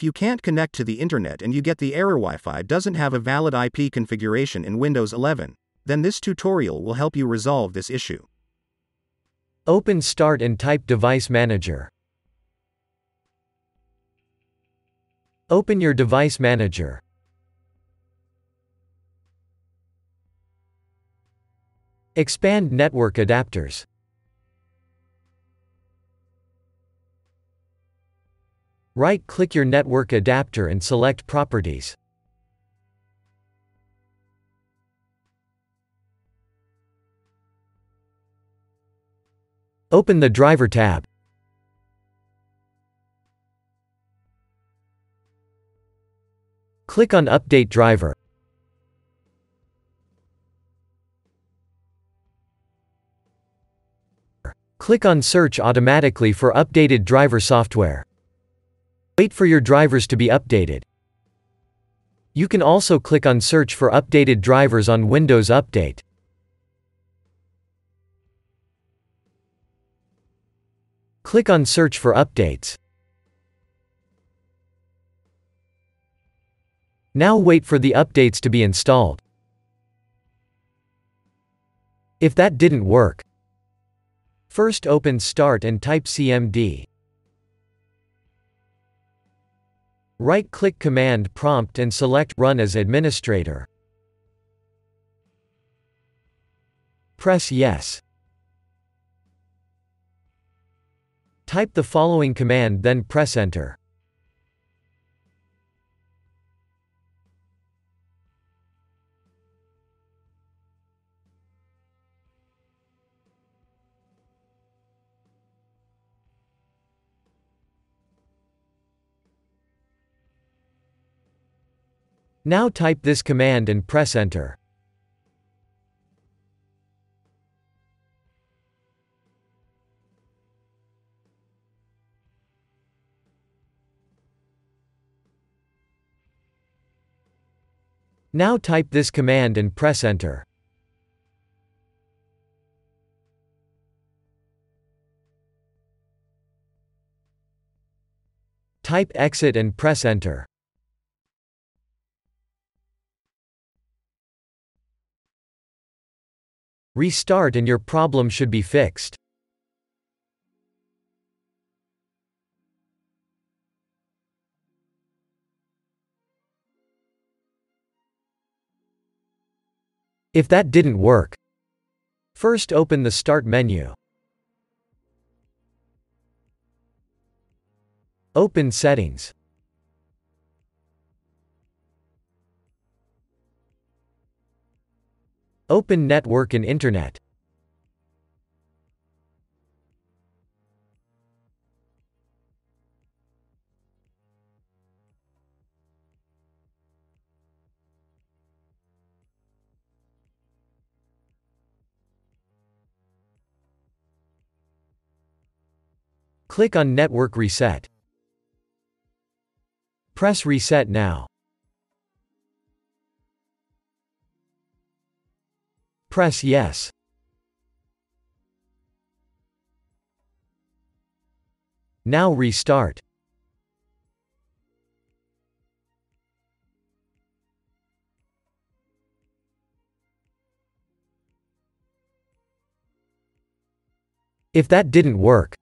If you can't connect to the internet and you get the error Wi Fi doesn't have a valid IP configuration in Windows 11, then this tutorial will help you resolve this issue. Open Start and type Device Manager. Open your Device Manager. Expand Network Adapters. Right-click your network adapter and select Properties. Open the Driver tab. Click on Update Driver. Click on Search automatically for updated driver software. Wait for your drivers to be updated. You can also click on Search for updated drivers on Windows Update. Click on Search for updates. Now wait for the updates to be installed. If that didn't work, first open Start and type CMD. Right-click Command Prompt and select Run as Administrator. Press Yes. Type the following command then press Enter. Now type this command and press enter. Now type this command and press enter. Type exit and press enter. Restart and your problem should be fixed. If that didn't work, first open the Start menu. Open Settings. Open Network and Internet. Click on Network Reset. Press Reset now. Press Yes. Now restart. If that didn't work,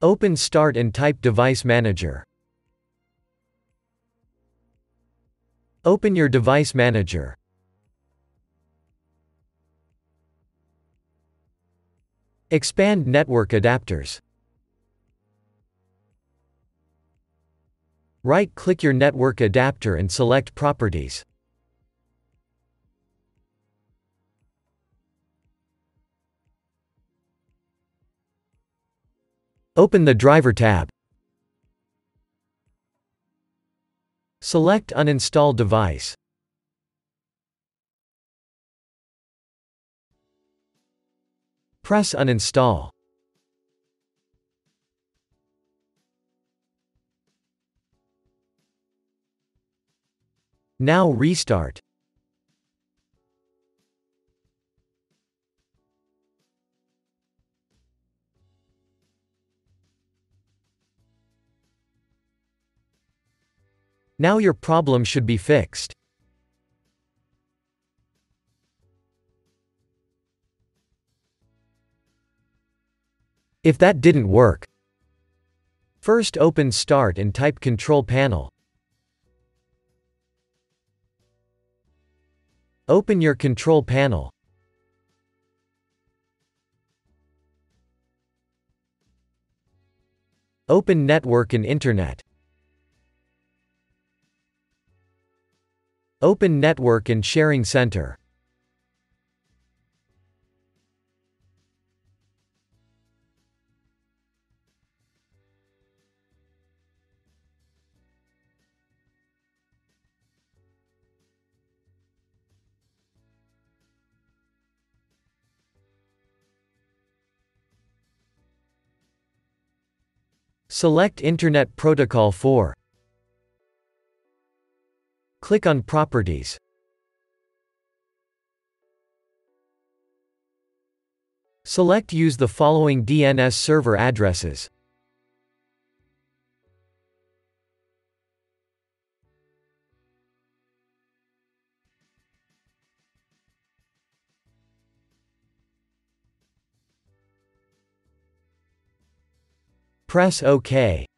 open Start and type Device Manager. Open your Device Manager. Expand network adapters. Right-click your network adapter and select Properties. Open the Driver tab. Select Uninstall device. Press Uninstall. Now restart. Now your problem should be fixed. If that didn't work, first open Start and type Control Panel. Open your Control Panel. Open Network and Internet. Open Network and Sharing Center. Select Internet Protocol 4. Click on Properties. Select Use the following DNS server addresses. Press OK.